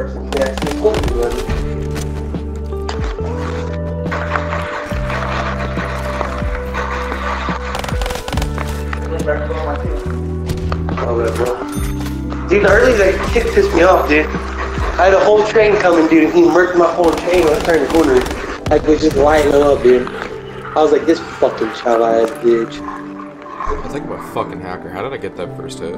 works in KFC. What are. Dude, early that kid pissed me off, dude. I had a whole train coming, dude, and he murked my whole train when I turned the corner. I was just lighting up, dude. I was like, this fucking child ass bitch. I think I'm a fucking hacker. How did I get that first hit?